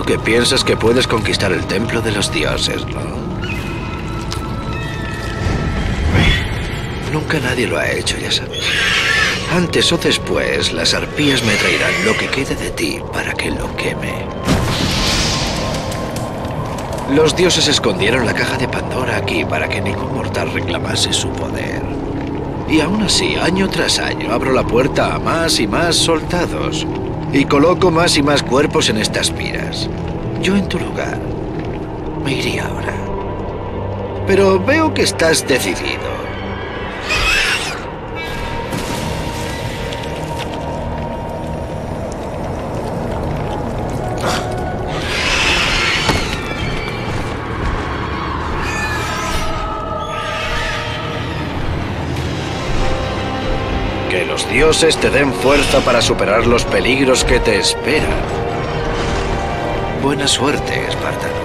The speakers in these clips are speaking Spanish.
Que piensas que puedes conquistar el templo de los dioses, ¿no? Nunca nadie lo ha hecho, ya sabes. Antes o después, las arpías me traerán lo que quede de ti para que lo queme. Los dioses escondieron la caja de Pandora aquí para que ningún mortal reclamase su poder. Y aún así, año tras año, abro la puerta a más y más soldados. Y coloco más y más cuerpos en estas piras. Yo en tu lugar, me iría ahora. Pero veo que estás decidido. Los dioses te den fuerza para superar los peligros que te esperan. Buena suerte, Espartano.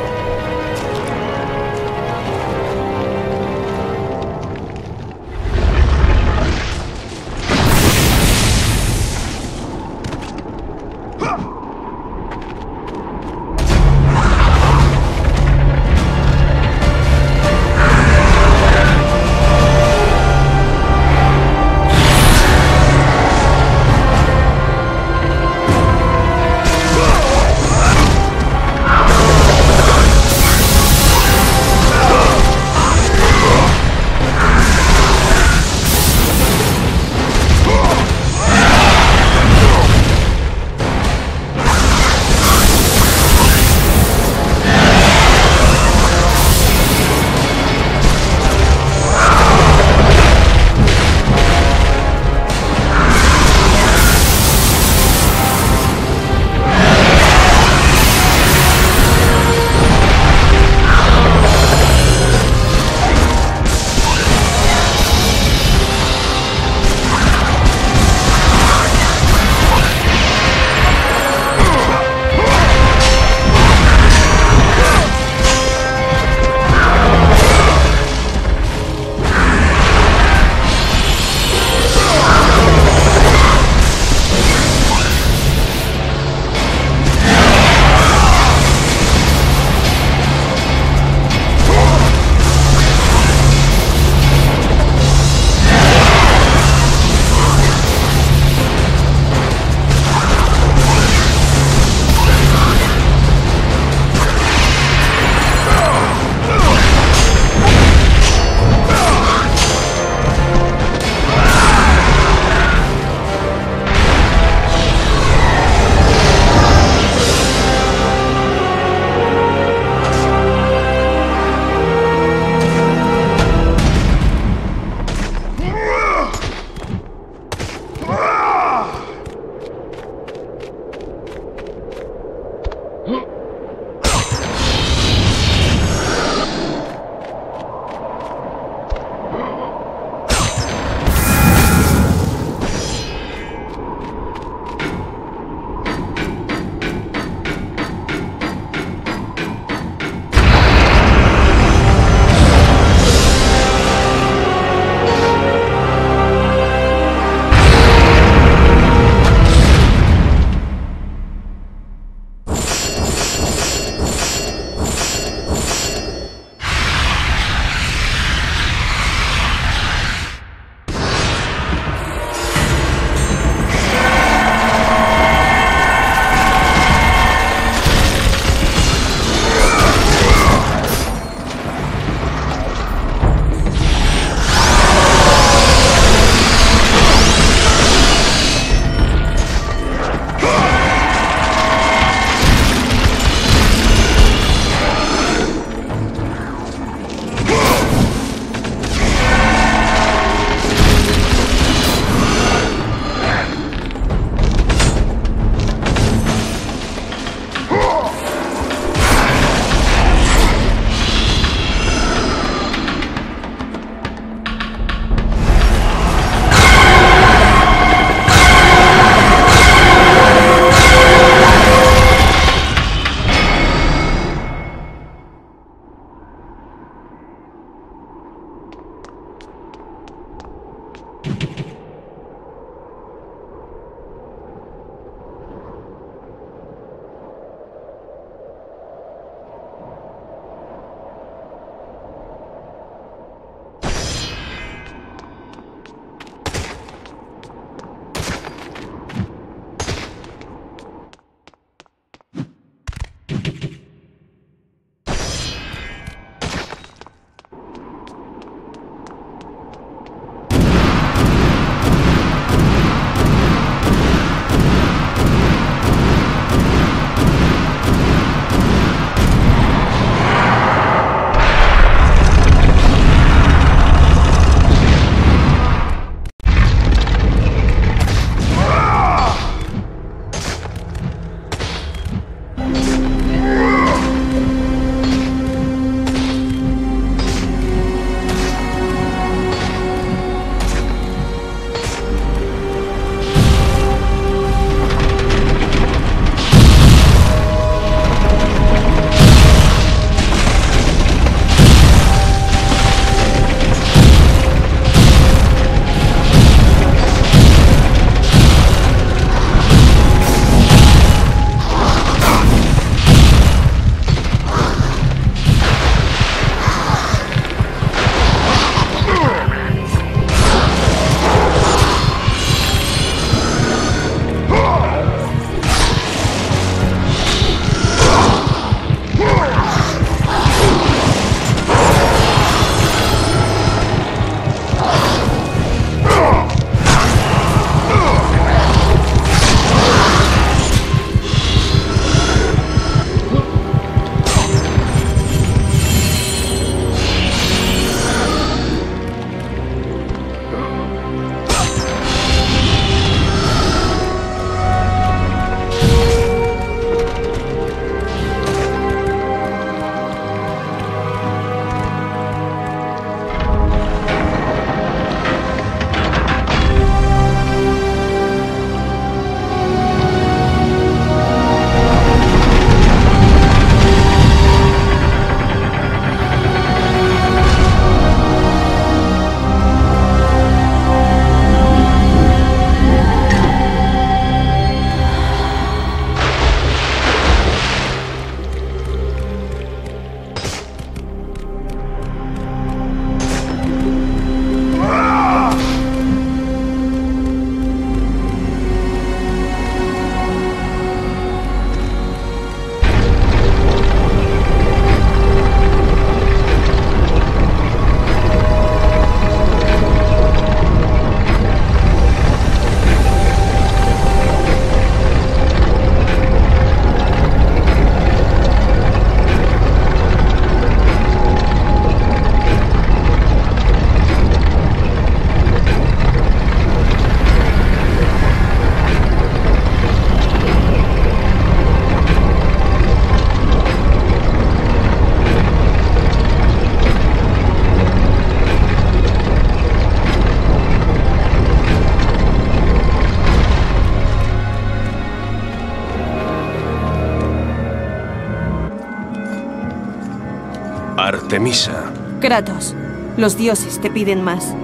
Artemisa. Kratos, los dioses te piden más.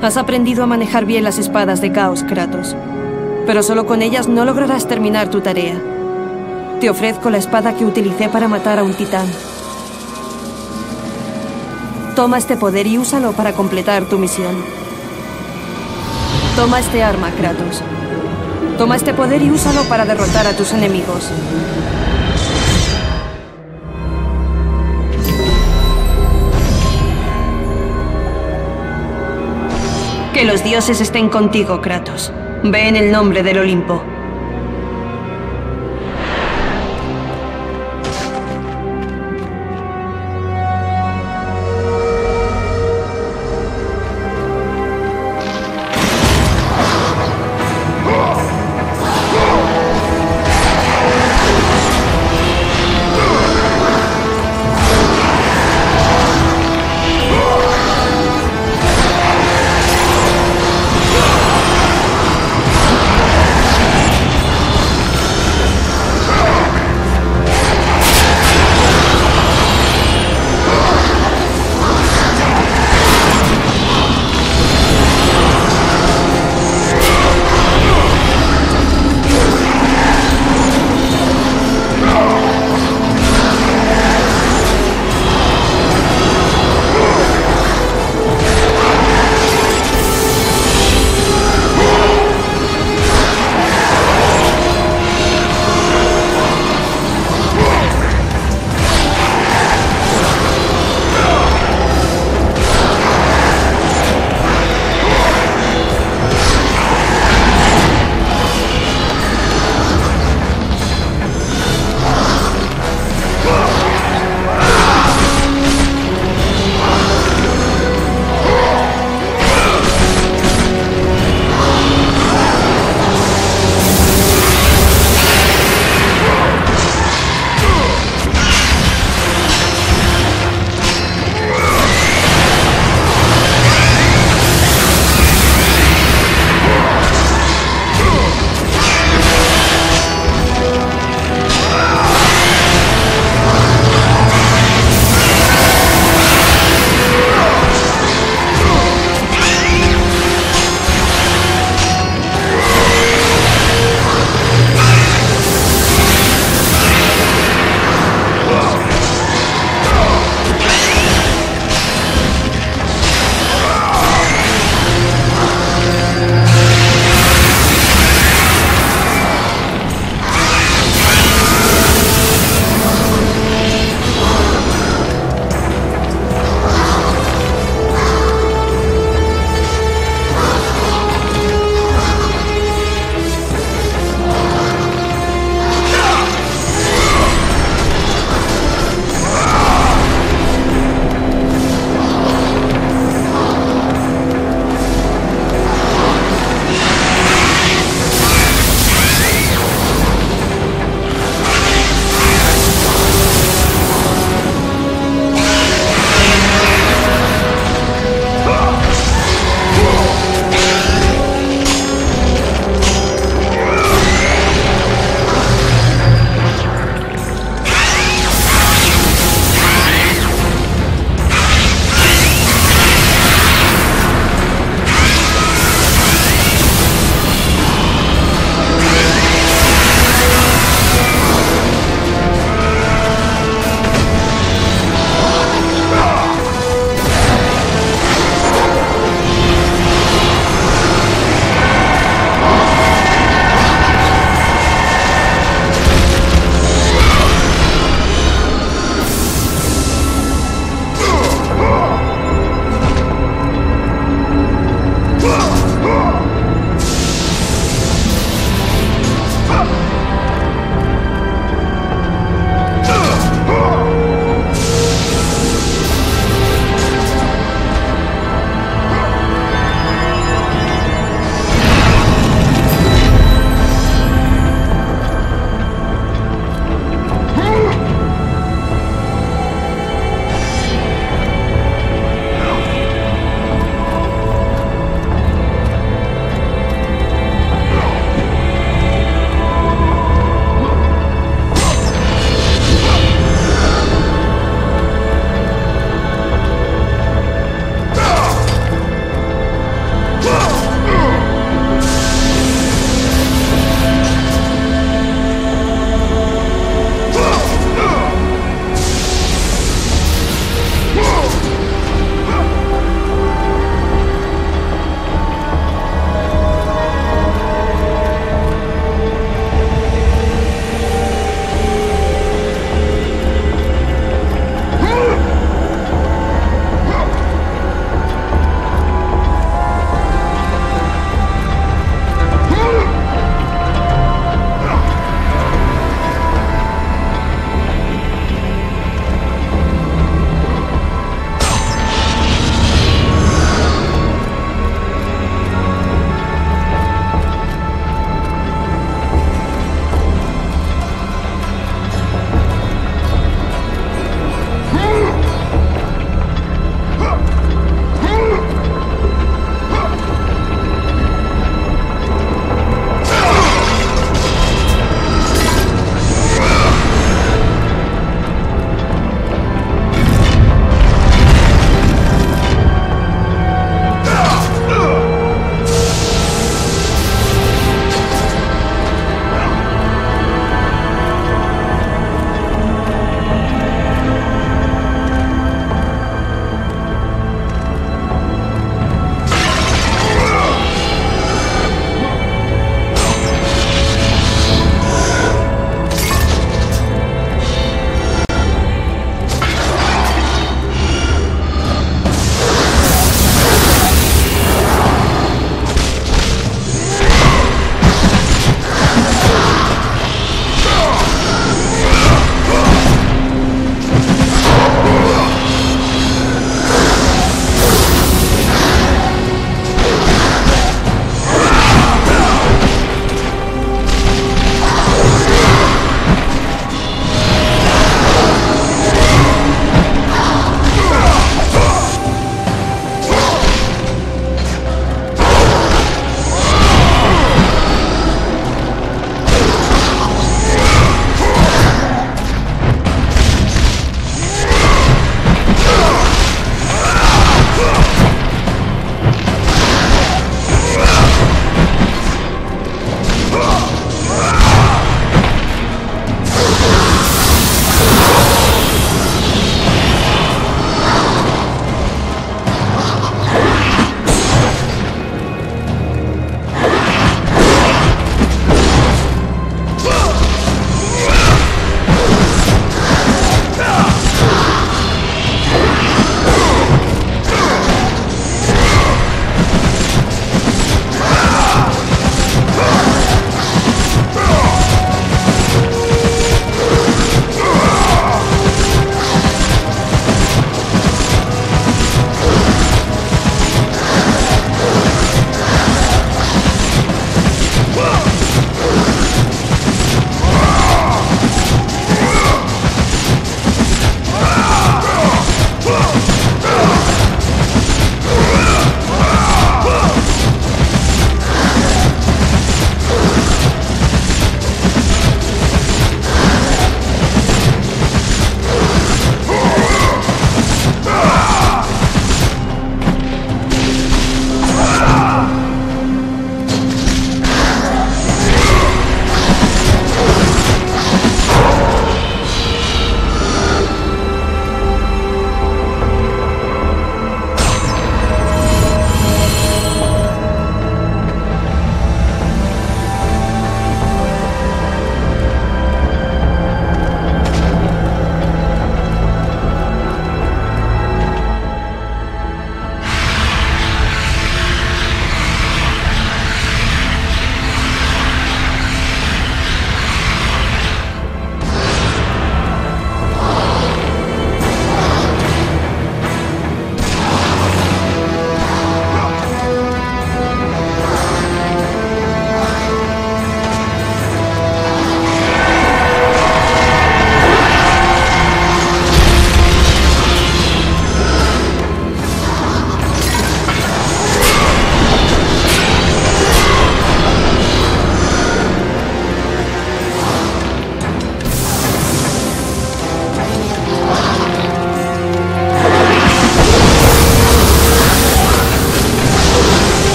Has aprendido a manejar bien las espadas de caos, Kratos. Pero solo con ellas no lograrás terminar tu tarea. Te ofrezco la espada que utilicé para matar a un titán. Toma este poder y úsalo para completar tu misión. Toma este arma, Kratos. Toma este poder y úsalo para derrotar a tus enemigos. Que los dioses estén contigo, Kratos. Ve en el nombre del Olimpo.